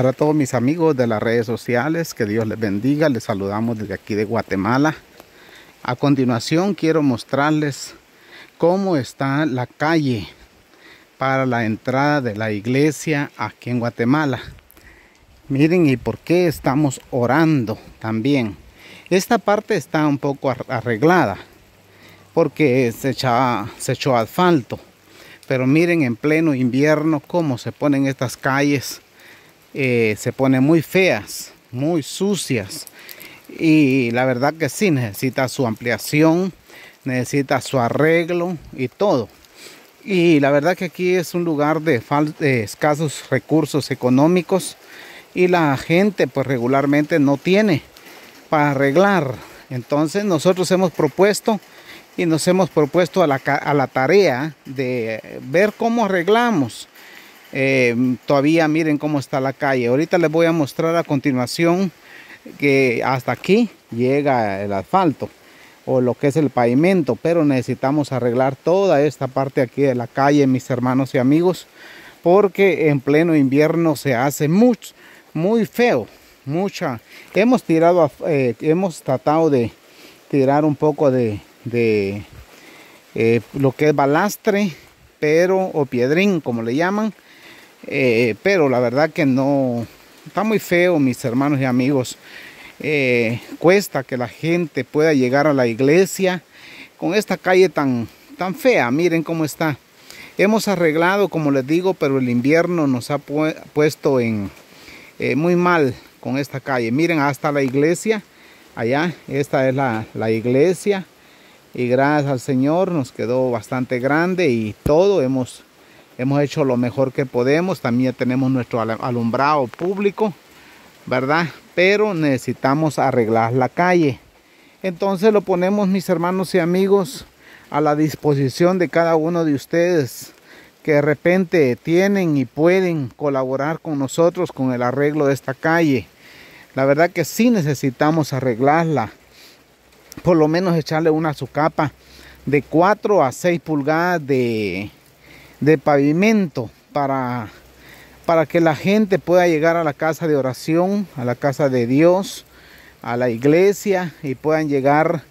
Para todos mis amigos de las redes sociales, que Dios les bendiga. Les saludamos desde aquí de Guatemala. A continuación quiero mostrarles cómo está la calle para la entrada de la iglesia aquí en Guatemala. Miren y por qué estamos orando también. Esta parte está un poco arreglada porque se, se echó asfalto. Pero miren en pleno invierno cómo se ponen estas calles eh, se ponen muy feas, muy sucias. Y la verdad que sí, necesita su ampliación, necesita su arreglo y todo. Y la verdad que aquí es un lugar de, de escasos recursos económicos y la gente pues regularmente no tiene para arreglar. Entonces nosotros hemos propuesto y nos hemos propuesto a la, a la tarea de ver cómo arreglamos eh, todavía miren cómo está la calle. Ahorita les voy a mostrar a continuación que hasta aquí llega el asfalto o lo que es el pavimento, pero necesitamos arreglar toda esta parte aquí de la calle, mis hermanos y amigos, porque en pleno invierno se hace mucho, muy feo, mucha. Hemos tirado, eh, hemos tratado de tirar un poco de, de eh, lo que es balastre, pero o piedrín, como le llaman, eh, pero la verdad que no, está muy feo mis hermanos y amigos. Eh, cuesta que la gente pueda llegar a la iglesia con esta calle tan, tan fea. Miren cómo está. Hemos arreglado, como les digo, pero el invierno nos ha puesto en eh, muy mal con esta calle. Miren hasta la iglesia. Allá, esta es la, la iglesia. Y gracias al Señor nos quedó bastante grande y todo hemos hemos hecho lo mejor que podemos. También tenemos nuestro alumbrado público, ¿verdad? Pero necesitamos arreglar la calle. Entonces lo ponemos, mis hermanos y amigos, a la disposición de cada uno de ustedes que de repente tienen y pueden colaborar con nosotros con el arreglo de esta calle. La verdad que sí necesitamos arreglarla. Por lo menos echarle una capa de 4 a 6 pulgadas de, de pavimento para, para que la gente pueda llegar a la casa de oración, a la casa de Dios, a la iglesia y puedan llegar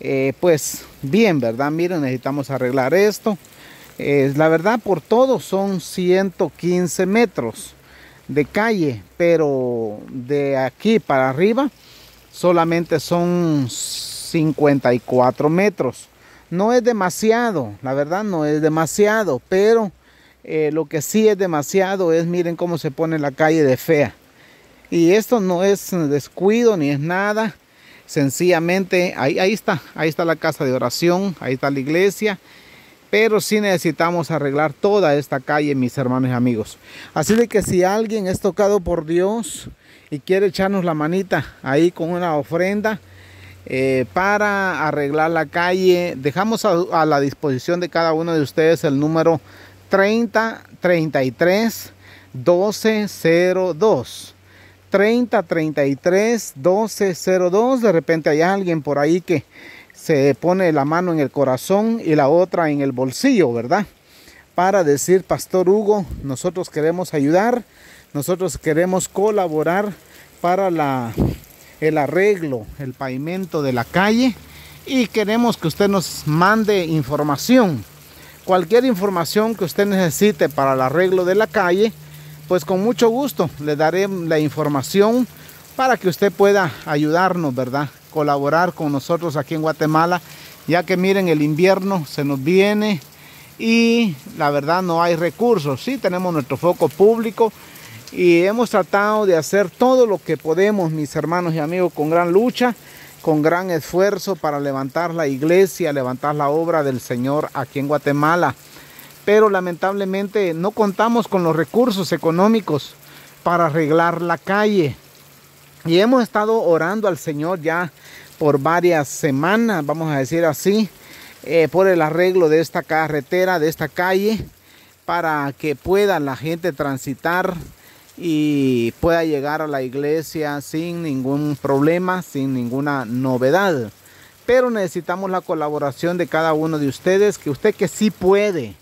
eh, pues bien, ¿verdad? Miren, necesitamos arreglar esto. Eh, la verdad por todo son 115 metros de calle, pero de aquí para arriba solamente son 54 metros. No es demasiado, la verdad no es demasiado, pero eh, lo que sí es demasiado es, miren cómo se pone la calle de fea. Y esto no es descuido ni es nada. Sencillamente, ahí, ahí está, ahí está la casa de oración, ahí está la iglesia. Pero sí necesitamos arreglar toda esta calle, mis hermanos y amigos. Así de que si alguien es tocado por Dios y quiere echarnos la manita ahí con una ofrenda, eh, para arreglar la calle. Dejamos a, la disposición de cada uno de ustedes el número 30 33 1202. 30 33 1202. De repente hay alguien por ahí que se pone la mano en el corazón y la otra en el bolsillo, ¿verdad? Para decir, Pastor Hugo, nosotros queremos ayudar, nosotros queremos colaborar para la el arreglo, el pavimento de la calle y queremos que usted nos mande información. Cualquier información que usted necesite para el arreglo de la calle, pues con mucho gusto le daré la información para que usted pueda ayudarnos, ¿verdad? Colaborar con nosotros aquí en Guatemala, ya que miren, el invierno se nos viene y la verdad no hay recursos. Sí tenemos nuestro foco público, y hemos tratado de hacer todo lo que podemos, mis hermanos y amigos, con gran lucha, con gran esfuerzo para levantar la iglesia, levantar la obra del Señor aquí en Guatemala. Pero lamentablemente no contamos con los recursos económicos para arreglar la calle. Y hemos estado orando al Señor ya por varias semanas, vamos a decir así, eh, por el arreglo de esta carretera, de esta calle, para que pueda la gente transitar y pueda llegar a la iglesia sin ningún problema, sin ninguna novedad. Pero necesitamos la colaboración de cada uno de ustedes, que usted que sí puede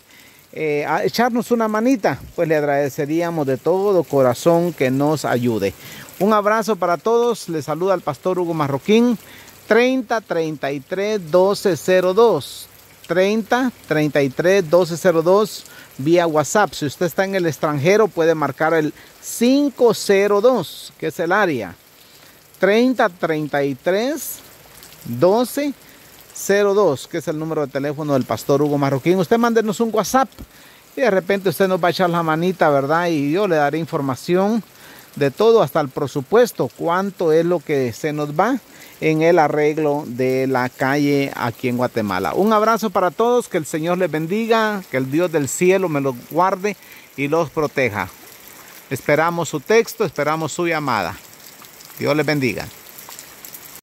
eh, echarnos una manita, pues le agradeceríamos de todo corazón que nos ayude. Un abrazo para todos, les saluda el pastor Hugo Marroquín, 30 33 12 02. 30 33 12 02 vía WhatsApp. Si usted está en el extranjero, puede marcar el 502, que es el área. 30 33 12 02, que es el número de teléfono del pastor Hugo Marroquín. Usted mándenos un WhatsApp y de repente usted nos va a echar la manita, ¿verdad? Y yo le daré información de todo, hasta el presupuesto, cuánto es lo que se nos va en el arreglo de la calle aquí en Guatemala. Un abrazo para todos, que el Señor les bendiga, que el Dios del cielo me los guarde y los proteja. Esperamos su texto, esperamos su llamada. Dios les bendiga.